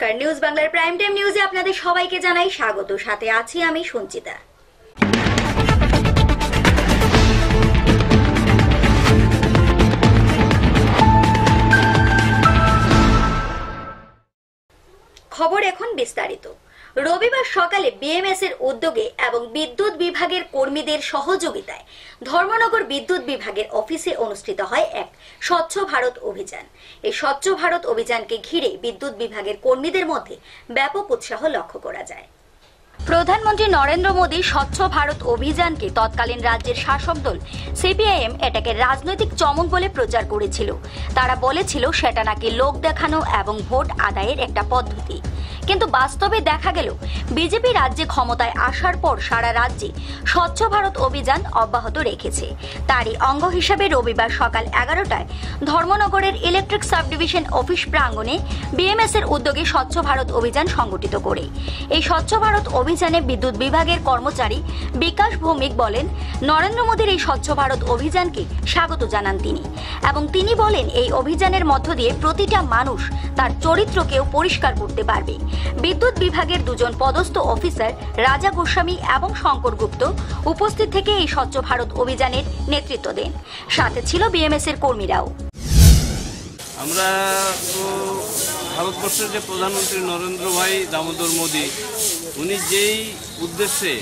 নমস্কার। নিউজ বাংলার prime time নিউজে আপনাদের সবাইকে জানাই স্বাগত। সাথে আছি আমি সঞ্চিতা। খবর এখন বিস্তারিত। রবিবার সকালে বিএমএস এর উদ্যোগে এবং বিদ্যুৎ বিভাগের কর্মীদের সহযোগিতায় ধর্মনগর বিদ্যুৎ বিভাগের অফিসে অনুষ্ঠিত হয় এক স্বচ্ছ ভারত অভিযান। এই স্বচ্ছ ভারত অভিযানকে ঘিরে বিদ্যুৎ বিভাগের কর্মীদের মধ্যে ব্যাপক উৎসাহ লক্ষ্য করা যায়। প্রধানমন্ত্রী নরেন্দ্র মোদী স্বচ্ছ ভারত অভিযানকে তৎকালীন রাজ্যের শাসক দল সিপিআইএম এটাকে রাজনৈতিক চমক বলে প্রচার করেছিল। তারা বলেছিল সেটা নাকি লোক দেখানো এবং ভোট আদায়ের একটা পদ্ধতি। কিন্তু বাস্তবে দেখা গেল, বিজেপি রাজ্যে ক্ষমতায় আসার পর সারা রাজ্যে স্বচ্ছ ভারত অভিযান অব্যাহত রেখেছে। তারই অঙ্গ হিসাবে রবিবার সকাল এগারোটায় ধর্মনগরের ইলেকট্রিক সাব ডিভিশন অফিস প্রাঙ্গণে বিএমএস এর উদ্যোগে স্বচ্ছ ভারত অভিযান সংগঠিত করে। এই স্বচ্ছ ভারত অভিযানে বিদ্যুৎ বিভাগের কর্মচারী বিকাশ ভৌমিক বলেন, নরেন্দ্র মোদীর এই স্বচ্ছ ভারত অভিযানকে স্বাগত জানান তিনি এবং তিনি বলেন, এই অভিযানের মধ্য দিয়ে প্রতিটা মানুষ তার চরিত্রকেও পরিষ্কার করতে পারবে। বিদ্যুৎ বিভাগের দুজন পদস্থ অফিসার রাজা গোস্বামী এবং শঙ্কর গুপ্ত উপস্থিত থেকে এই স্বচ্ছ ভারত অভিযানের নেতৃত্ব দেন। সাথে ছিল বিএমএস এর কর্মীরাও। আমরা ভারতবর্ষের যে প্রধানমন্ত্রী নরেন্দ্র ভাই দামোদর মোদী, উনি যেই উদ্দেশ্যে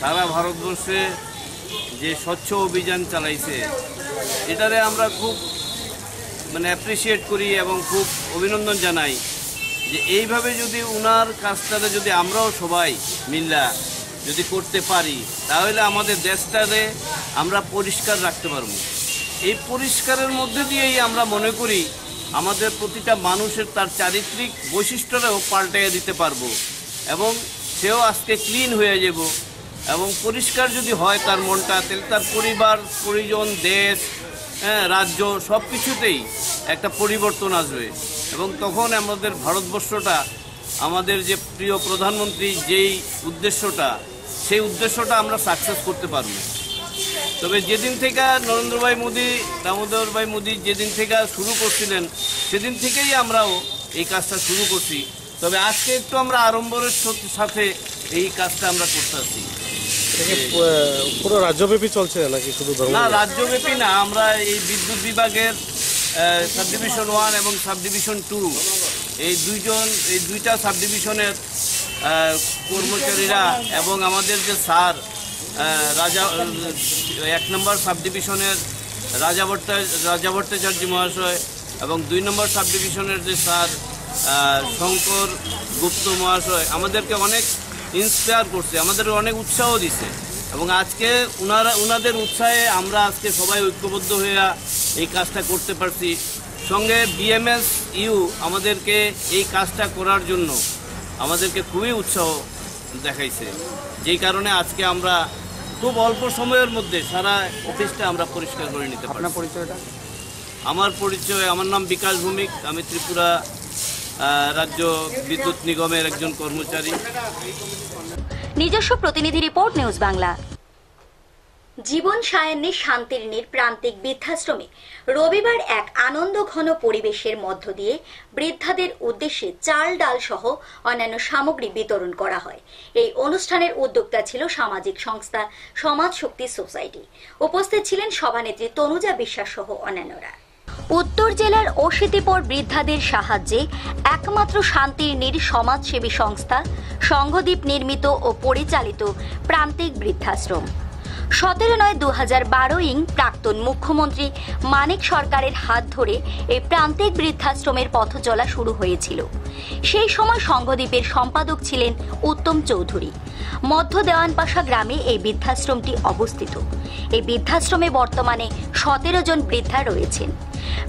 সারা ভারতবর্ষে যে স্বচ্ছ অভিযান চালাইছে, এটারে আমরা খুব মানে অ্যাপ্রিসিয়েট করি এবং খুব অভিনন্দন জানাই যে এইভাবে যদি উনার কাজটাতে যদি আমরাও সবাই মিল্লা যদি করতে পারি, তাহলে আমাদের দেশটারে আমরা পরিষ্কার রাখতে পারব। এই পরিষ্কারের মধ্যে দিয়েই আমরা মনে করি আমাদের প্রতিটা মানুষের তার চারিত্রিক বৈশিষ্ট্যটাও পাল্টাইয়া দিতে পারব এবং সেও আজকে ক্লিন হয়ে যাব এবং পরিষ্কার যদি হয় তার মনটা, তাহলে তার পরিবার, পরিজন, দেশ হ্যাঁ রাজ্য সব কিছুতেই একটা পরিবর্তন আসবে। এবং তখন আমাদের ভারতবর্ষটা, আমাদের যে প্রিয় প্রধানমন্ত্রী যেই উদ্দেশ্যটা, সেই উদ্দেশ্যটা আমরা সাকসেস করতে পারব। তবে যেদিন থেকে নরেন্দ্র ভাই মোদী দামোদর ভাই মোদী যেদিন থেকে শুরু করছিলেন সেদিন থেকেই আমরাও এই কাজটা শুরু করছি। তবে আজকে একটু আমরা আড়ম্বরের সাথে- এই কাজটা আমরা করতেছি পুরো রাজ্যব্যাপী চলছে নাকি শুধু না রাজ্যব্যাপী না আমরা এই বিদ্যুৎ বিভাগের সাব ডিভিশন ওয়ান এবং সাব ডিভিশন টু এই দুইজন এই দুইটা সাব ডিভিশনের কর্মচারীরা এবং আমাদের যে স্যার রাজা এক নম্বর সাব ডিভিশনের রাজা ভট্টা, রাজা ভট্টাচার্য মহাশয় এবং দুই নম্বর সাব ডিভিশনের যে স্যার শঙ্কর গুপ্ত মহাশয়, আমাদেরকে অনেক ইন্সপায়ার করছে আমাদের অনেক উৎসাহ দিছে এবং আজকে ওনারা ওনাদের উৎসাহে আমরা আজকে সবাই ঐক্যবদ্ধ হয়ে এই কাজটা করতে পারছি। সঙ্গে বিএমএস ইউ আমাদেরকে এই কাজটা করার জন্য আমাদেরকে খুবই উৎসাহ দেখাইছে। যেই কারণে আজকে আমরা খুব অল্প সময়ের মধ্যে সারা অফিসটা আমরা পরিষ্কার করে নিতে পারি পরিচয়টা? আমার পরিচয় আমার নাম বিকাশ ভৌমিক আমি ত্রিপুরা রাজ্য বিদ্যুৎ নিগমের একজন কর্মচারী। নিজস্ব প্রতিনিধি রিপোর্ট নিউজ বাংলা। জীবন সায়ান্নে শান্তির প্রান্তিক বৃদ্ধাশ্রমে রবিবার এক আনন্দ ঘন পরিবেশের মধ্য দিয়ে বৃদ্ধাদের উদ্দেশ্যে চাল ডাল সহ অন্যান্য সামগ্রী বিতরণ করা হয়। এই অনুষ্ঠানের উদ্যোক্তা ছিল সামাজিক সংস্থা সমাজ শক্তি সোসাইটি। উপস্থিত ছিলেন সভানেত্রী তনুজা বিশ্বাস সহ অন্যান্যরা। উত্তর জেলার অশীতিপর বৃদ্ধাদের সাহায্যে একমাত্র শান্তির নীর সমাজসেবী সংস্থা, সংঘদ্বীপ নির্মিত ও পরিচালিত প্রান্তিক বৃদ্ধাশ্রম। সতেরো নয় দু হাজার বারো ইং প্রাক্তন মুখ্যমন্ত্রী মানিক সরকারের হাত ধরে এই প্রান্তিক বৃদ্ধাশ্রমের পথ চলা শুরু হয়েছিল। সেই সময় সংঘদ্বীপের সম্পাদক ছিলেন উত্তম চৌধুরী। মধ্য দেওয়ানপাশা গ্রামে এই বৃদ্ধাশ্রমটি অবস্থিত। এই বৃদ্ধাশ্রমে বর্তমানে সতেরো জন বৃদ্ধা রয়েছেন।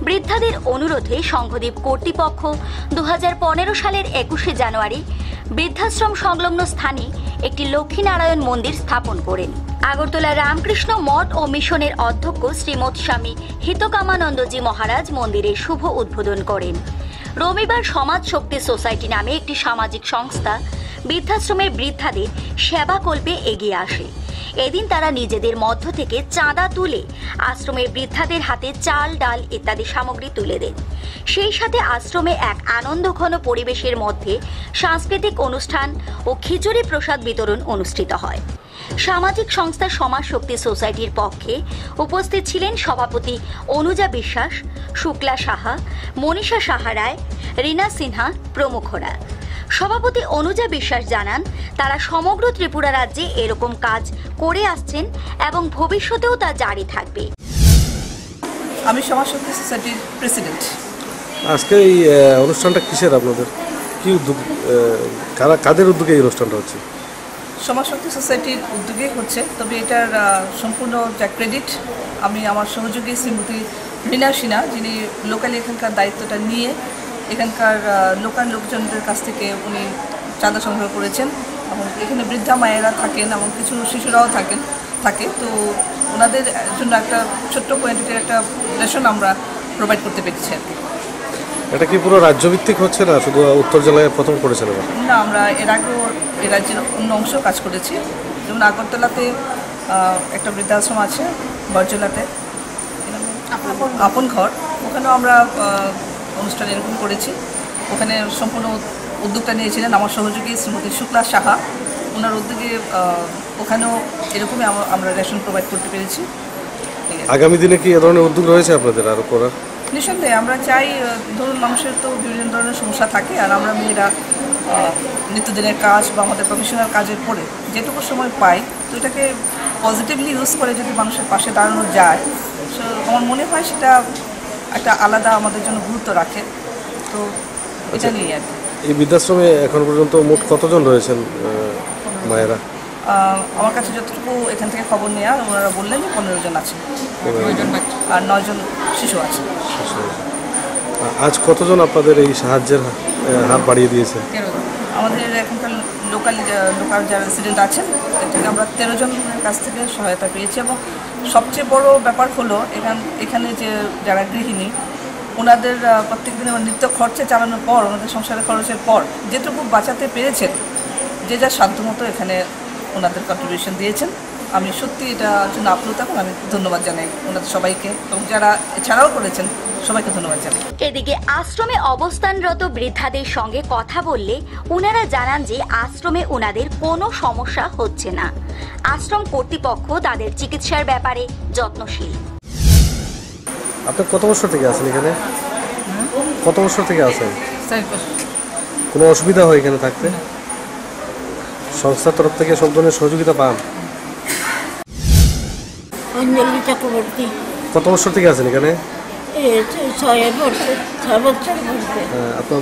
বৃদ্ধাদের অনুরোধে সংঘদ্বীপ কর্তৃপক্ষ দু হাজার পনেরো সালের একুশে জানুয়ারি বৃদ্ধাশ্রম সংলগ্ন স্থানে একটি লক্ষ্মীনারায়ণ মন্দির স্থাপন করেন। আগরতলা রামকৃষ্ণ মঠ ও মিশনের অধ্যক্ষ শ্রীমৎ স্বামী হিতকামানন্দজি মহারাজ মন্দিরের শুভ উদ্বোধন করেন। রবিবার সমাজ শক্তি সোসাইটি নামে একটি সামাজিক সংস্থা বৃদ্ধাশ্রমের বৃদ্ধাদের সেবাকল্পে এগিয়ে আসে। এদিন তারা নিজেদের মধ্য থেকে চাঁদা তুলে আশ্রমের বৃদ্ধাদের হাতে চাল, ডাল ইত্যাদি সামগ্রী তুলে দেন। সেই সাথে আশ্রমে এক আনন্দঘন পরিবেশের মধ্যে সাংস্কৃতিক অনুষ্ঠান ও খিচুড়ি প্রসাদ বিতরণ অনুষ্ঠিত হয়। সামাজিক সংস্থা সমাজ শক্তি সোসাইটির পক্ষে উপস্থিত ছিলেন সভাপতি অনুজা বিশ্বাস, শুক্লা সাহা, মনীষা সাহা রায়, রীনা সিনহা প্রমুখরা। সভাপতি অনুজা বিশ্বাস জানান তারা সমগ্র ত্রিপুরা রাজ্যে এরকম কাজ করে আসছেন এবং ভবিষ্যতেও তা জারি থাকবে। আমি সমাজ শক্তি সোসাইটির প্রেসিডেন্ট। আজকে এই অনুষ্ঠানটা কিসের আপনাদের? কি উদ্যোগ কারা কাদের উদ্যোগে এই অনুষ্ঠানটা হচ্ছে? সমাজ শক্তি সোসাইটির উদ্যোগে হচ্ছে তবে এটার সম্পূর্ণ যা ক্রেডিট আমি আমার সহযোগী শ্রীমতী রীনা সিনহা যিনি লোকালি এখানকার দায়িত্বটা নিয়ে এখানকার লোকাল লোকজনদের কাছ থেকে উনি চাঁদা সংগ্রহ করেছেন এবং এখানে বৃদ্ধা মায়েরা থাকেন এবং কিছু শিশুরাও থাকেন থাকে। তো ওনাদের জন্য একটা ছোট্ট কোয়ান্টিটির একটা রেশন আমরা প্রোভাইড করতে পেরেছি আর কি। এটা কি পুরো রাজ্যভিত্তিক হচ্ছে না শুধু উত্তর জেলায় প্রথম করেছেন না আমরা এর আগেও এ রাজ্যের অন্য অংশ কাজ করেছি। যেমন আগরতলাতে একটা বৃদ্ধাশ্রম আছে বরজলাতে। আপন ঘর। ওখানেও আমরা অনুষ্ঠান এরকম করেছি। ওখানে সম্পূর্ণ উদ্যোগটা নিয়েছিলেন আমার সহযোগী শ্রীমতী শুক্লা সাহা। ওনার উদ্যোগে ওখানেও এরকমই আমরা রেশন প্রোভাইড করতে পেরেছি। আগামী দিনে কি এ ধরনের উদ্যোগ রয়েছে আপনাদের আরও করার? নিঃসন্দেহে আমরা চাই ধরুন মানুষের তো বিভিন্ন ধরনের সমস্যা থাকে আর আমরা মেয়েরা নিত্যদিনের কাজ বা আমাদের প্রফেশনাল কাজের পরে যেটুকু সময় পাই তো এটাকে পজিটিভলি ইউজ করে যদি মানুষের পাশে দাঁড়ানো যায়। সো আমার মনে হয় সেটা একটা আলাদা আমাদের জন্য গুরুত্ব রাখে। তো এটা নিয়ে আর এই বৃদ্ধাশ্রমে এখন পর্যন্ত মোট কতজন রয়েছেন মায়েরা? আমার কাছে যতটুকু এখান থেকে খবর নেওয়া ওনারা বললেন যে পনেরো জন আছে। আর নয়জন শিশু আছে। আজ কতজন আপনাদের এই সাহায্যের হাত বাড়িয়ে দিয়েছে? আমাদের এখানকার লোকাল লোকাল যারা রেসিডেন্ট আছেন আমরা তেরো জনের কাছ থেকে সহায়তা পেয়েছি এবং সবচেয়ে বড় ব্যাপার হলো, এখান এখানে যে যারা গৃহিণী, ওনাদের প্রত্যেক দিনের নিত্য খরচে চালানোর পর, ওনাদের সংসারের খরচের পর যেটুকু বাঁচাতে পেরেছেন, যে যার সাধ্যমতো এখানে ওনাদের কন্ট্রিবিউশন দিয়েছেন। আমি সত্যি এটা জন্য আপ্লুত এবং আমি ধন্যবাদ জানাই ওনাদের সবাইকে এবং যারা এছাড়াও করেছেন সবাইকে ধন্যবাদ জানাই। এদিকে আশ্রমে অবস্থানরত বৃদ্ধাদের সঙ্গে কথা বললে উনারা জানান যে আশ্রমে উনাদের কোনো সমস্যা হচ্ছে না। আশ্রম কর্তৃপক্ষ তাদের চিকিৎসার ব্যাপারে যত্নশীল। আপনি কত বছর থেকে আছেন এখানে? কত বছর থেকে আছেন? কোনো অসুবিধা হয় এখানে থাকতে? সংস্থার তরফ থেকে সব ধরনের সহযোগিতা পান? অঞ্জলি চক্রবর্তী। কত বছর থেকে আছেন এখানে? ছয় বছর ছয় বছর বলতে আপনার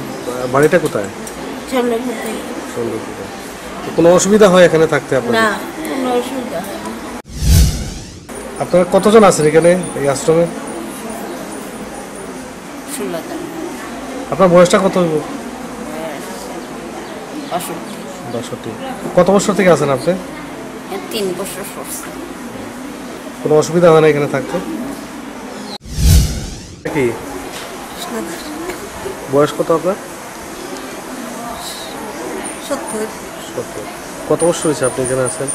বাড়িটা কোথায়? তো কোনো অসুবিধা হয় এখানে থাকতে আপনার না কোনো অসুবিধা হয় আপনারা কতজন আছেন এখানে এই আশ্রমে? আপনার বয়সটা কত হইব? বাষট্টি। কত বছর থেকে আছেন আপনি? তিন বছর কোনো অসুবিধা হয় না এখানে থাকতে? কি? বয়স কত আপনার? সত্তর। সত্তর। কত বছর হয়েছে আপনি এখানে আছেন?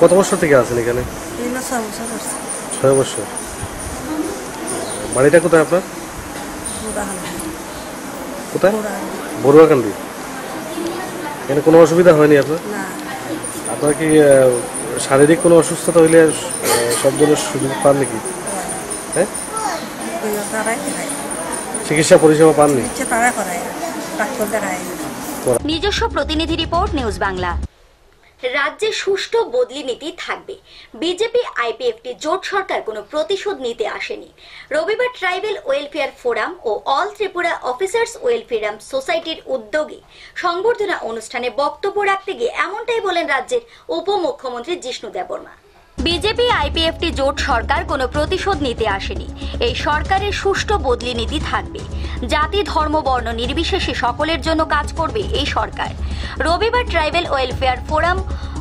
কত বছর থেকে আছেন এখানে? ছয় বছর বাড়িটা কোথায় আপনার? কোথায়? বড়ুয়াকান্দি এখানে কোনো অসুবিধা হয়নি আপনার? আপনার কি শারীরিক কোনো অসুস্থতা হইলে সব ধরনের সুযোগ পান নাকি হ্যাঁ? তারাই করায়। চিকিৎসা পরিষেবা পাননি? তারা করায় ডাক্তার দ্বারায় নিজস্ব প্রতিনিধি রিপোর্ট নিউজ বাংলা। রাজ্যে সুষ্ঠু বদলি নীতি থাকবে। বিজেপি আইপিএফটি জোট সরকার কোনো প্রতিশোধ নিতে আসেনি। রবিবার ট্রাইবেল ওয়েলফেয়ার ফোরাম ও অল ত্রিপুরা অফিসার্স ওয়েলফেয়ার সোসাইটির উদ্যোগে সংবর্ধনা অনুষ্ঠানে বক্তব্য রাখতে গিয়ে এমনটাই বলেন রাজ্যের উপমুখ্যমন্ত্রী জিষ্ণু দেববর্মা। বিজেপি, আইপিএফটি জোট সরকার কোনো প্রতিশোধ নিতে আসেনি। এই সরকারের সুষ্ঠু বদলি নীতি থাকবে। জাতি, ধর্ম, বর্ণ নির্বিশেষে সকলের জন্য কাজ করবে এই সরকার। রবিবার ট্রাইবেল ওয়েলফেয়ার ফোরাম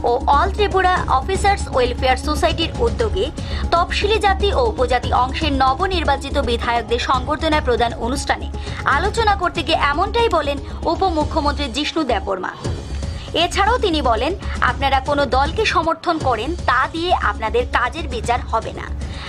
ও অল ত্রিপুরা অফিসার্স ওয়েলফেয়ার সোসাইটির উদ্যোগে তফসিলি জাতি ও উপজাতি অংশের নবনির্বাচিত বিধায়কদের সংবর্ধনা প্রদান অনুষ্ঠানে আলোচনা করতে গিয়ে এমনটাই বলেন উপমুখ্যমন্ত্রী জিষ্ণু দেববর্মা। এছাড়াও তিনি বলেন, আপনারা কোনো দলকে সমর্থন করেন, তা দিয়ে আপনাদের কাজের বিচার হবে না।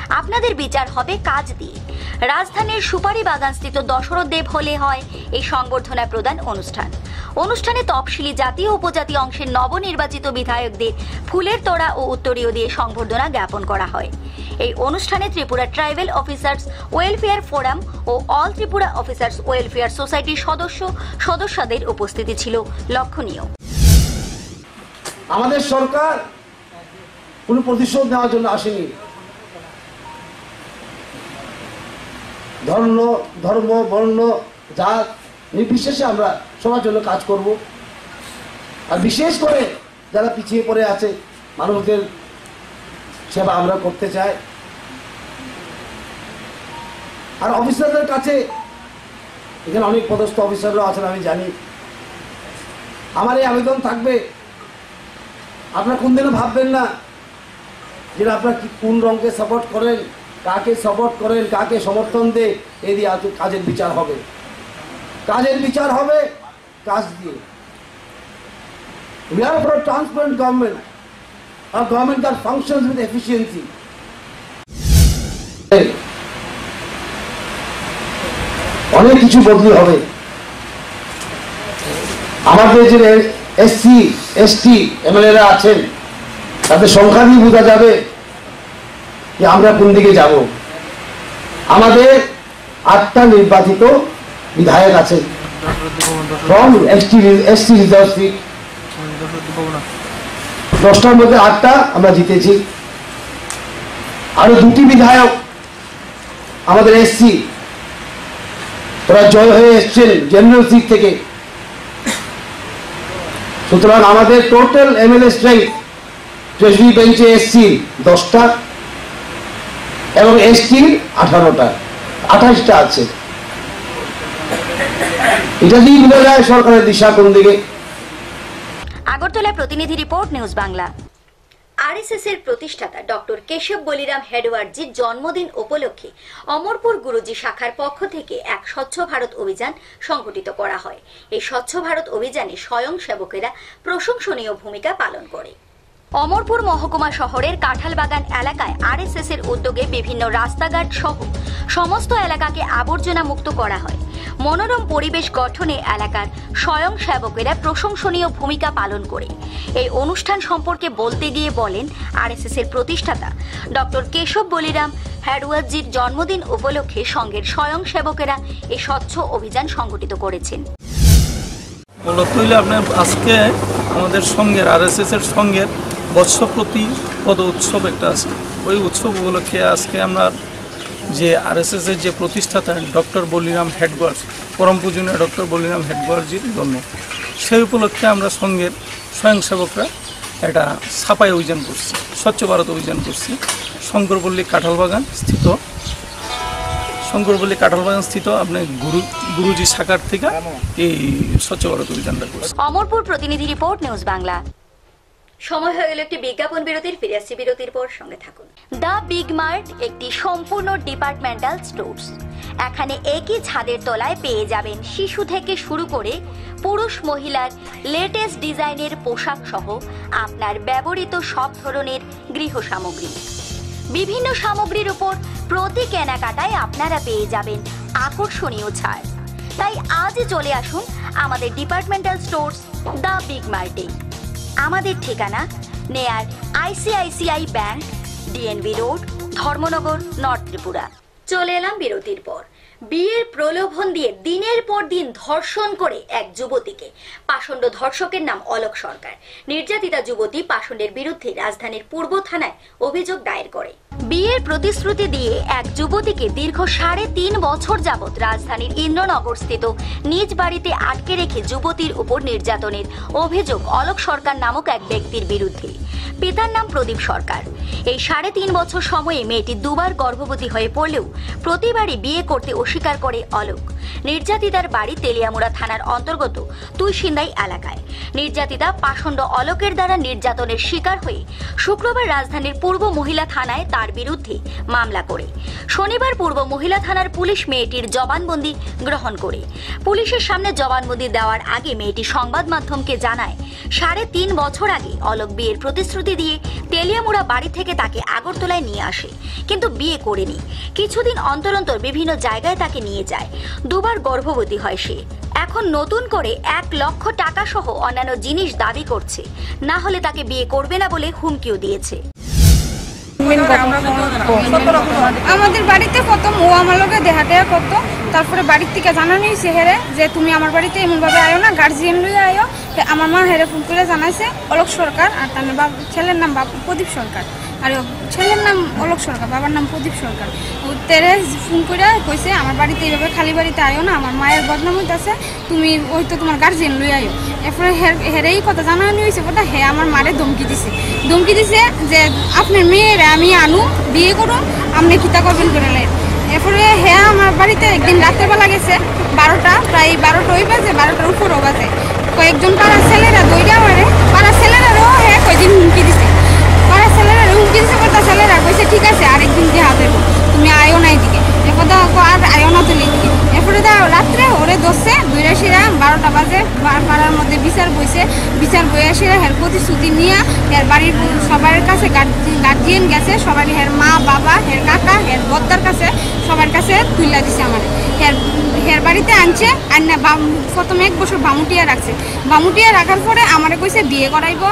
আপনাদের বিচার হবে কাজ দিয়ে। রাজধানীর সুপারি বাগানস্থিত দশরথ দেব হলে হয় এই সংবর্ধনা প্রদান অনুষ্ঠান। অনুষ্ঠানে তফসিলি জাতীয় ও উপজাতি অংশের নবনির্বাচিত বিধায়কদের ফুলের তোড়া ও উত্তরীয় দিয়ে সংবর্ধনা জ্ঞাপন করা হয়। এই অনুষ্ঠানে Tripura tribal officers welfare forum ও অল ত্রিপুরা অফিসার্স ওয়েলফেয়ার সোসাইটির সদস্য সদস্যদের উপস্থিতি ছিল লক্ষণীয়। আমাদের সরকার কোনো প্রতিশোধ নেওয়ার জন্য আসেনি। ধর্ম ধর্ম, বর্ণ, জাত নির্বিশেষে আমরা সবার জন্য কাজ করব। আর বিশেষ করে যারা পিছিয়ে পড়ে আছে, মানুষদের সেবা আমরা করতে চাই। আর অফিসারদের কাছে এখানে অনেক পদস্থ অফিসাররা আছেন, আমি জানি। আমার এই আবেদন থাকবে আপনারা কোনদিনও ভাববেন না যে আপনারা কোন রঙকে সাপোর্ট করেন কাকে সাপোর্ট করেন কাকে সমর্থন দেয় এ দিয়ে কাজের বিচার হবে। কাজের বিচার হবে কাজ দিয়ে। We are for a transparent government, a government that with efficiency. অনেক কিছু বদলি হবে। আমাদের যে এসসি এসটি এমএলএরা আছেন, তাদের সংখ্যা দিয়ে বোঝা যাবে যে আমরা কোন দিকে যাব। আমাদের আটটা নির্বাচিত বিধায়ক আছে ফ্রম এসটি এসটি রিজার্ভ দশটার মধ্যে আটটা আমরা জিতেছি। আরও দুটি বিধায়ক আমাদের এসসি ওরা জয় হয়ে এসছেন জেনারেল সিট থেকে। সুতরাং আমাদের টোটাল এমএলএ স্ট্রেংথ ট্রেজারি বেঞ্চে এসসি দশটা এবং এসটি আঠারোটা, আঠাশটা আছে। এটা দিয়ে বোঝা যায় সরকারের দিশা কোন দিকে। আগরতলা প্রতিনিধি রিপোর্ট নিউজ বাংলা আরএসএস এর প্রতিষ্ঠাতা ডক্টর কেশব বলিরাম হেডওয়ার্জির জন্মদিন উপলক্ষে অমরপুর গুরুজি শাখার পক্ষ থেকে এক স্বচ্ছ ভারত অভিযান সংগঠিত করা হয়। এই স্বচ্ছ ভারত অভিযানে স্বয়ং সেবকেরা প্রশংসনীয় ভূমিকা পালন করে। অমরপুর মহকুমা শহরের কাঁঠালবাগান এলাকায় আরএসএস এর উদ্যোগে বিভিন্ন রাস্তাঘাট সহ সমস্ত এলাকাকে আবর্জনা মুক্ত করা হয়। মনোরম পরিবেশ গঠনে এলাকার স্বয়ং সেবকেরা প্রশংসনীয় ভূমিকা পালন করে। এই অনুষ্ঠান সম্পর্কে বলতে গিয়ে বলেন আরএসএস এর প্রতিষ্ঠাতা ডক্টর কেশব বলিরাম। হ্যাডওয়ার্জির জন্মদিন উপলক্ষে সংঘের স্বয়ং সেবকেরা এই স্বচ্ছ অভিযান সংগঠিত করেছেন। মূলত আপনার আজকে আমাদের সঙ্গের আর এস এর সঙ্গের বৎসপ্রতি পদ উৎসব একটা আছে। ওই উৎসব উপলক্ষে আজকে আমরা যে আর এস এর যে প্রতিষ্ঠাতা ডক্টর বলিরাম হেডগোয়ার্স পরম পূজনীয় ডক্টর বলিরাম হেডগোয়ার্সজির জন্য, সেই উপলক্ষে আমরা সঙ্গের স্বয়ংসেবকরা একটা ছাপাই অভিযান করছি, স্বচ্ছ ভারত অভিযান করছি, শঙ্করপল্লী কাঁঠালবাগান স্থিত। শঙ্করপল্লী কাঁঠালবাগান স্থিত আপনার গুরু, গুরুজি শাখার থেকে এই স্বচ্ছ ভারত অভিযানটা করছি। অমরপুর প্রতিনিধি রিপোর্ট, নিউজ বাংলা। সময় হয়ে গেল একটি বিজ্ঞাপন বিরতির, ফিরে আসছি বিরতির পর সঙ্গে থাকুন। দ্য বিগ মার্ট, একটি সম্পূর্ণ ডিপার্টমেন্টাল স্টোর্স। এখানে একই ছাদের তলায় পেয়ে যাবেন শিশু থেকে শুরু করে পুরুষ মহিলার লেটেস্ট ডিজাইনের পোশাক সহ আপনার ব্যবহৃত সব ধরনের গৃহ সামগ্রী। বিভিন্ন সামগ্রীর উপর প্রতি কেনাকাটায় আপনারা পেয়ে যাবেন আকর্ষণীয় ছাড়। তাই আজই চলে আসুন আমাদের ডিপার্টমেন্টাল স্টোর্স দ্য বিগ মার্টে। আমাদের ঠিকানা near ICICI bank DNB road, Dharmanagar, north Tripura. চলে এলাম বিরতির পর। বিয়ের প্রলোভন দিয়ে দিনের পর দিন ধর্ষণ করে এক যুবতীকে। পাষণ্ড ধর্ষকের নাম অলোক সরকার। নির্যাতিতা যুবতী পাষণ্ডের বিরুদ্ধে রাজধানীর পূর্ব থানায় অভিযোগ দায়ের করে। বিয়ের প্রতিশ্রুতি দিয়ে এক যুবতীকে দীর্ঘ সাড়ে তিন বছর যাবৎ রাজধানীর ইন্দ্রনগর স্থিত নিজ বাড়িতে আটকে রেখে যুবতীর উপর নির্যাতনের অভিযোগ অলোক সরকার নামক এক ব্যক্তির বিরুদ্ধে। পিতার নাম প্রদীপ সরকার। এই সাড়ে তিন বছর সময়ে মেয়েটি দুবার গর্ভবতী হয়ে পড়লেও প্রতিবারই বিয়ে করতে অস্বীকার করে অলোক। নির্যাতিতার বাড়ি তেলিয়ামুড়া থানার অন্তর্গত তুইসিন্দাই এলাকায়। নির্যাতিতা পাষণ্ড অলোকের দ্বারা নির্যাতনের শিকার হয়ে শুক্রবার রাজধানীর পূর্ব মহিলা থানায় তার তার বিরুদ্ধে মামলা করে। শনিবার পূর্ব মহিলা থানার পুলিশ মেয়েটির জবানবন্দি গ্রহণ করে। পুলিশের সামনে জবানবন্দি দেওয়ার আগে মেয়েটি সংবাদ মাধ্যমকে জানায়, সাড়ে তিন বছর আগে অলোক বিয়ের প্রতিশ্রুতি দিয়ে তেলিয়ামুড়া বাড়ি থেকে তাকে আগরতলায় নিয়ে আসে, কিন্তু বিয়ে করেনি। কিছুদিন অন্তর অন্তর বিভিন্ন জায়গায় তাকে নিয়ে যায়। দুবার গর্ভবতী হয় সে। এখন নতুন করে এক লক্ষ টাকা সহ অন্যান্য জিনিস দাবি করছে। না হলে তাকে বিয়ে করবে না বলে হুমকিও দিয়েছে। আমাদের বাড়িতে প্রথম ও আমার লোকে দেখা করতো। তারপরে বাড়ির থেকে জানানো হেরে যে তুমি আমার বাড়িতে এমনভাবে আয়ো না গার্জিয়ান লইয়া আয়ো। আমার মা হেরে ফোন করে জানাইছে, অলোক সরকার আর তার বাবা ছেলের নাম বাপ- প্রদীপ সরকার। আর ছেলের নাম অলোক সরকার, বাবার নাম প্রদীপ সরকার। তেরে ফোন করে কইছে, আমার বাড়িতে এইভাবে খালি বাড়িতে আয়ো না, আমার মায়ের বদনাম হইতাছে, তুমি ওই তো তোমার গার্জিয়ান লই আয়ো। এরপরে হের- হেরে এই কথা জানানো হয়েছে কথা হে আমার মারে ধমকি দিছে। ধমকি দিছে যে আপনার মেয়েরা আমি আনু, বিয়ে করুন, আপনি কিতা করবেন করে এরপরে হ্যাঁ আমার বাড়িতে একদিন রাত্রেবেলা গেছে, বারোটা, প্রায় বারোটা ওই বাজে, বারোটার উপরও বাজে। কয়েকজন পাড়ার ছেলেরা দইরা মারে পাড়ার ছেলেরাও হ্যাঁ কয়েকদিন হুমকি দিছে। পাড়ার ছেলেরা হুমকি দিছে কথা ছেলেরা কইছে, ঠিক আছে, আরেকদিন দেওয়া দেবো তুমি আয়ো না এদিকে। এরপর আর আয়ো না তুলি এদিকে। এরপরে রাত্রে ওরে দোষে দুইরা সেরা বারোটা বাজে বিচার বইছে, বিচার বইয়া সেরা হের প্রতিশ্রুতি নিয়ে হের বাড়ির সবার কাছে গার্জিয়ান গেছে, সবার হের মা, বাবা, হের কাকা, হের বদ্দার কাছে সবার কাছে তুইলা দিছে আমার। হের হের বাড়িতে আনছে আর না প্রথমে এক বছর বামুটিয়া রাখছে। বামুটিয়া রাখার পরে আমারে কইছে, বিয়ে করাইব।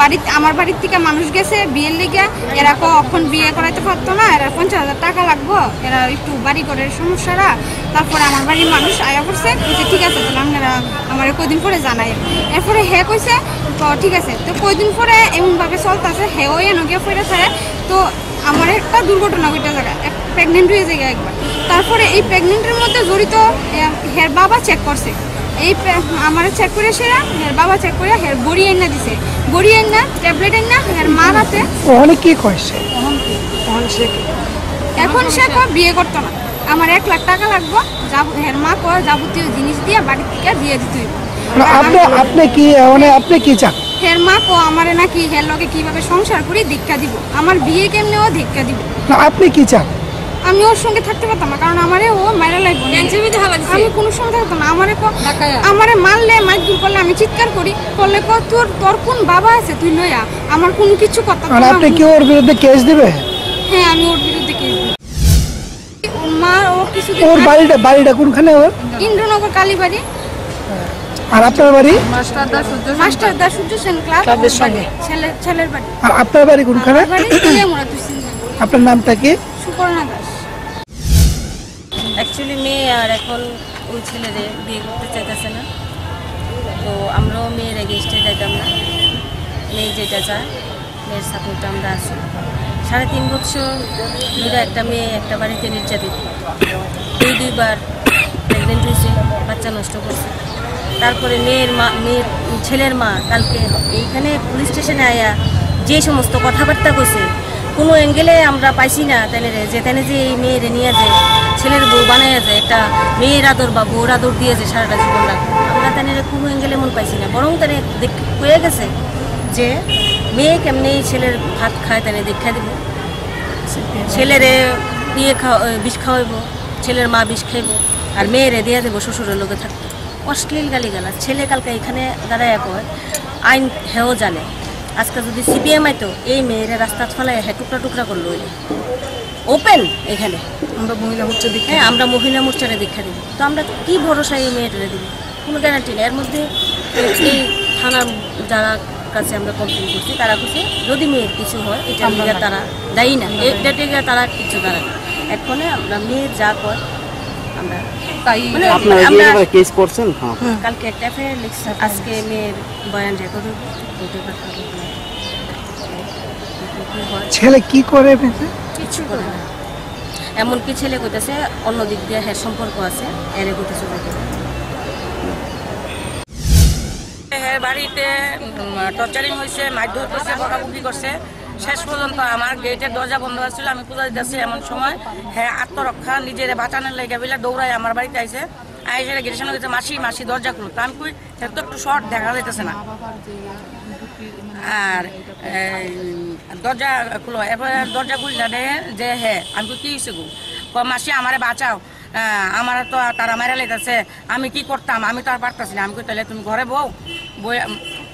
বাড়িতে, আমার বাড়ির থেকে মানুষ গেছে, বিয়ের লেগে। এরা কখন বিয়ে করাইতে পারতো না, এরা পঞ্চাশ হাজার টাকা লাগবো, এরা একটু বাড়ি করে সমস্যারা। তারপরে আমার বাড়ির মানুষ আয়া করছে ঠিক আছে, তাহলে আপনারা আমার কদিন পরে জানাই। এরপরে হে কইছে তো ঠিক আছে। তো কয়দিন পরে এমনভাবে চলতেছে হেও এনে গিয়ে ফিরে থাকে। তো আমার একটা দুর্ঘটনা ঘটে জায়গায় প্রেগনেন্ট হয়ে যায় একবার। তারপরে এই প্রেগনেন্টের মধ্যে জড়িত হের বাবা চেক করছে। এই আমার চেক করে সেরা হের বাবা চেক করে হের বড়ি এনে দিছে। বড়ি এনে ট্যাবলেট এনে হের মা রাতে ওখানে কি কইছে এখন সে বিয়ে করতো না। আমার এক লাখ টাকা লাগবো। যাব হের মা কয় যাবতীয় জিনিস দিয়ে বাড়ি থেকে দিয়ে দিতে হইব। আপনি আপনি কি মানে আপনি কি চান? হের মা কো আমারে নাকি হের লগে কীভাবে সংসার করি দীক্ষা দিব। আমার বিয়ে কেমনে ও দীক্ষা দিব। না আপনি কি চান? আমি ওর সঙ্গে থাকতে পারতাম না কারণ আমারে ও মারা লাগবে। আমি কোনো সময় থাকতাম না। আমারে কো আমারে মারলে করলে আমি চিৎকার করি। করলে কো তোর তোর কোন বাবা আছে? তুই লইয়া। আমার কোনো কিছু কথা আর আপনি কি ওর বিরুদ্ধে কেস দিবে? হ্যাঁ আমি ওর বিরুদ্ধে ওর বাড়িটা বাড়িটা কোনখানে ওর? ইন্দ্রনগর কালীবাড়ি। আর আপনার বাড়ি? মাস্টার দা সূর্য সেন ক্লাব ক্লাবের সঙ্গে। ছেলে ছেলের বাড়ি। আর আপনার বাড়ি কোনখানে। আপনার নামটা কি? সুপর্ণা দাস। অ্যাকচুয়ালি মেয়ে আর এখন ওই ছেলেরে বিয়ে করতে চাইতেছে না। তো আমরাও মেয়ের এগেনস্টে যাইতাম না। মেয়ে যেটা চায় মেয়ের সাপোর্টে আমরা আছি। সাড়ে তিন বছর ধরে একটা মেয়ে একটা বাড়িতে নির্যাতিত। দুই, দুইবার প্রেগনেন্ট হয়েছে, বাচ্চা নষ্ট করছে। তারপরে মেয়ের মা, মেয়ের ছেলের মা কালকে এইখানে পুলিশ স্টেশনে আয়া যে সমস্ত কথাবার্তা কইছে, কোনো অ্যাঙ্গেলে আমরা পাইছি না। তাহলে যে তাহলে যে এই মেয়েরে নিয়ে ছেলের বউ বানাইয়া যায়, একটা মেয়ের আদর বা বউর আদর দিয়ে যে সারাটা জীবন রাখব আমরা তাহলে কোনো অ্যাঙ্গেলে এমন পাইছি না। বরং তাহলে হয়ে গেছে যে মেয়ে কেমনি ছেলের ভাত খায় তাহলে দেখা দিব। ছেলেরে দিয়ে খাওয়া বিষ খাওয়াইব ছেলের মা বিষ খাইব আর মেয়েরে দিয়ে দেবো শ্বশুরের লোকে থাকতো। অশ্লীল গালি গালা ছেলে কালকে এখানে দাঁড়ায় কয় আইন হেও জানে। আজকে যদি সিপিএম আইতো এই মেয়েরা রাস্তা ফলায় হ্যাঁ টুকরা টুকরা করল ওপেন এখানে। আমরা মহিলা মোর্চা দীক্ষা হ্যাঁ আমরা মহিলা মোর্চারে দীক্ষা দিব। তো আমরা কি ভরসা এই মেয়েটারে দিব? কোনো গ্যারান্টি নেই। এর মধ্যে এই থানার যারা কাছে আমরা কমপ্লেন করছি তারা বলছে যদি মেয়ের কিছু হয় এটা লিগে তারা দায়ী না। এটা থেকে তারা কিছু দাঁড়ায় না। এখন আমরা মেয়ের যা কর আমরা তাই আমরা কেস করছেন হ্যাঁ। কালকে একটা এফআইআর লিখছি। আজকে মেয়ের বয়ান রেকর্ড ছেলে কি করে? কিছু করে না। এমনকি ছেলে কইতেছে অন্য দিক দিয়ে হ্যাঁ সম্পর্ক আছে এরে কইতেছে। বাড়িতে টর্চারিং হয়েছে মারধর করছে, বকাবকি করছে। শেষ পর্যন্ত আমার গেটের দরজা বন্ধ আছিল, আমি পূজা দিতেছি এমন সময়। হ্যাঁ আত্মরক্ষা, নিজের বাঁচানোর লেগে বলে দৌড়ায় আমার বাড়িতে আইছে। আইসে গেটের গেছে, মাসি মাসি দরজা খুলো। তা আমি কই, "এটা তো একটু শর্ট দেখা যাইতেছে না। আর দরজা খুলো। এরপরে দরজা খুললে দেখে যে হ্যাঁ। আমি কি হয়েছে গো? মাসি, আমারে বাঁচাও। আমার তো তারা মেরা লেগেছে আমি কি করতাম? আমি তো আর পারতাছি না। আমি কই, তাহলে তুমি ঘরে বউ?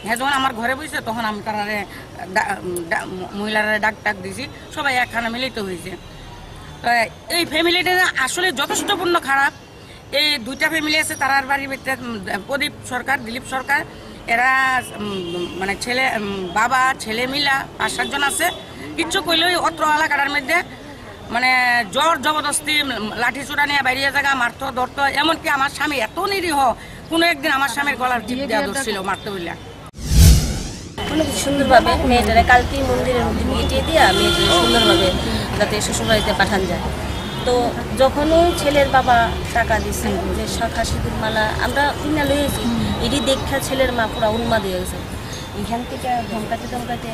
হ্যাঁ যখন আমার ঘরে বসে তখন আমি ডা- মহিলারা ডাক টাক দিছি, সবাই একখানে মিলিত হয়েছে তো এই ফ্যামিলিটা আসলে যথেষ্টপূর্ণ খারাপ। এই দুইটা ফ্যামিলি আছে তারার বাড়ির ভিতরে প্রদীপ সরকার, দিলীপ সরকার। এরা মানে ছেলে বাবা, ছেলে মিলা, পাঁচ সাতজন আছে। কিচ্ছু কইলেই অত্র এলাকাটার মধ্যে মানে জ্বর জবরদস্তি লাঠি চূড়া নিয়ে বাইরে জায়গা মারতো ধরতো এমনকি আমার স্বামী এত নিরীহ কোনো একদিন আমার স্বামীর গলার টিপ দেওয়া ধরছিল মারতে বললে অনেক সুন্দরভাবে মেয়েটারে কালকে মন্দিরের মধ্যে বিয়ে টিয়ে দিয়া মেয়েটারে সুন্দরভাবে যাতে শ্বশুরবাড়িতে পাঠান যায়। তো যখন ওই ছেলের বাবা টাকা দিছে যে শাখা সিঁদুর মালা আমরা কিনা লইয়েছি এটি দেখা ছেলের মা পুরা উন্মাদ হয়ে গেছে এখান থেকে ধমকাতে ধমকাতে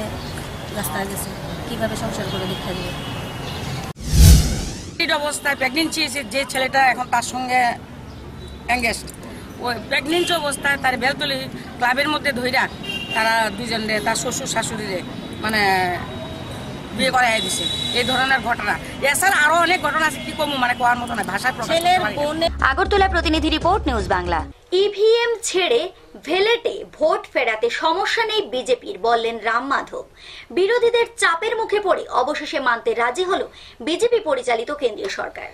রাস্তায় গেছে কীভাবে সংসার করে দেখা দিবে? অবস্থায় প্রেগনেন্সি যে ছেলেটা এখন তার সঙ্গে এঙ্গেজড ওই প্রেগনেন্সি অবস্থায় তার বেলতলি ক্লাবের মধ্যে ধইরা তারা দুজনে তার শ্বশুর শাশুড়িরে মানে বিয়ে করাই দিছে। এই ধরনের ঘটনা। এছাড়া আরও অনেক ঘটনা আছে কি কমু মানে কোয়ার মতো না ভাষায়। বোনের আগরতলা প্রতিনিধি রিপোর্ট নিউজ বাংলা। ইভিএম ছেড়ে ভেলেটে ভোট ফেরাতে সমস্যা নেই বিজেপির বললেন রাম মাধব। বিরোধীদের চাপের মুখে পড়ে অবশেষে মানতে রাজি হল বিজেপি পরিচালিত কেন্দ্রীয় সরকার।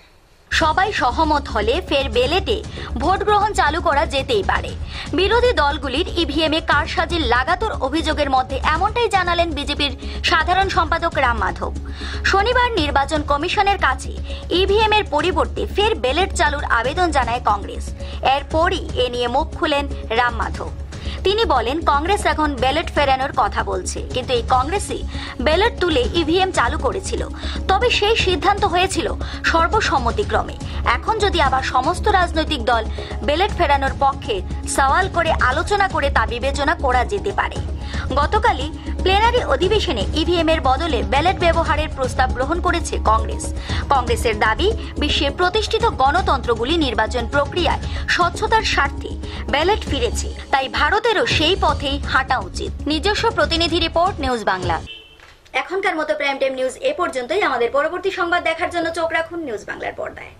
সবাই সহমত হলে ফের বেলেটে ভোট গ্রহণ চালু করা যেতেই পারে। বিরোধী দলগুলির ইভিএমে কারসাজির লাগাতার অভিযোগের মধ্যে এমনটাই জানালেন বিজেপির সাধারণ সম্পাদক রাম মাধব। শনিবার নির্বাচন কমিশনের কাছে ইভিএম এর পরিবর্তে ফের বেলেট চালুর আবেদন জানায় কংগ্রেস। এরপরই এ নিয়ে মুখ খুলেন রাম মাধব। তিনি বলেন, কংগ্রেস এখন ব্যালট ফেরানোর কথা বলছে। কিন্তু এই কংগ্রেসই ব্যালট তুলে ইভিএম চালু করেছিল। তবে সেই সিদ্ধান্ত হয়েছিল সর্বসম্মতিক্রমে। এখন যদি আবার সমস্ত রাজনৈতিক দল ব্যালট ফেরানোর পক্ষে সওয়াল করে আলোচনা করে তা বিবেচনা করা যেতে পারে। গতকালই প্লেনারি অধিবেশনে ইভিএম এর বদলে ব্যালট ব্যবহারের প্রস্তাব গ্রহণ করেছে কংগ্রেস। কংগ্রেসের দাবি বিশ্বের প্রতিষ্ঠিত গণতন্ত্রগুলি নির্বাচন প্রক্রিয়ায় স্বচ্ছতার স্বার্থে ব্যালট ফিরেছে, তাই ভারতেরও সেই পথেই হাঁটা উচিত। নিজস্ব প্রতিনিধি রিপোর্ট নিউজ বাংলা এখনকার মতো প্রাইম টাইম নিউজ এ পর্যন্তই। আমাদের পরবর্তী সংবাদ দেখার জন্য চোখ রাখুন নিউজ বাংলার পর্দায়।